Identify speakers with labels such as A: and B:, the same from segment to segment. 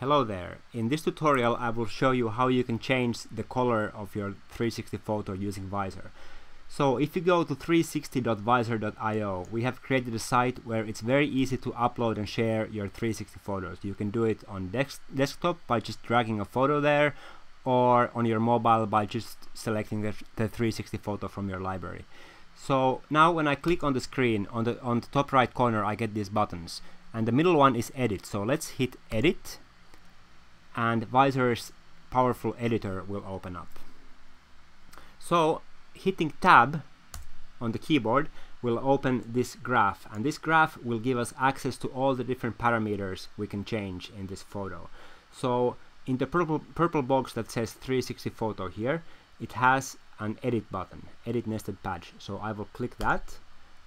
A: Hello there. In this tutorial I will show you how you can change the color of your 360 photo using Vizor. So if you go to 360.vizor.io we have created a site where it's very easy to upload and share your 360 photos. You can do it on desk desktop by just dragging a photo there or on your mobile by just selecting the, the 360 photo from your library. So now when I click on the screen on the on the top right corner I get these buttons and the middle one is edit so let's hit edit and Vizor's powerful editor will open up. So hitting tab on the keyboard will open this graph and this graph will give us access to all the different parameters we can change in this photo. So in the purple, purple box that says 360 photo here it has an edit button, edit nested patch. So I will click that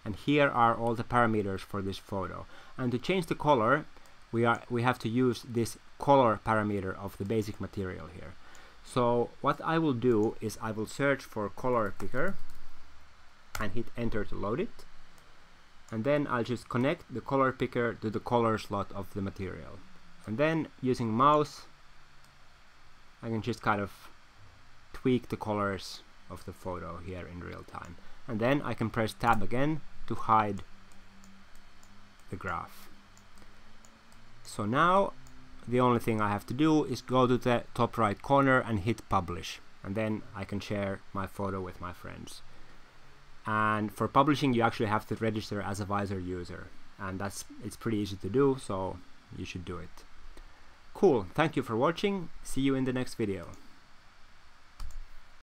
A: and here are all the parameters for this photo. And to change the color we are we have to use this color parameter of the basic material here. So what I will do is I will search for color picker and hit enter to load it. And then I'll just connect the color picker to the color slot of the material. And then using mouse I can just kind of tweak the colors of the photo here in real time. And then I can press tab again to hide the graph. So now the only thing I have to do is go to the top right corner and hit publish. And then I can share my photo with my friends. And for publishing you actually have to register as a Vizor user. And that's it's pretty easy to do so you should do it. Cool. Thank you for watching. See you in the next video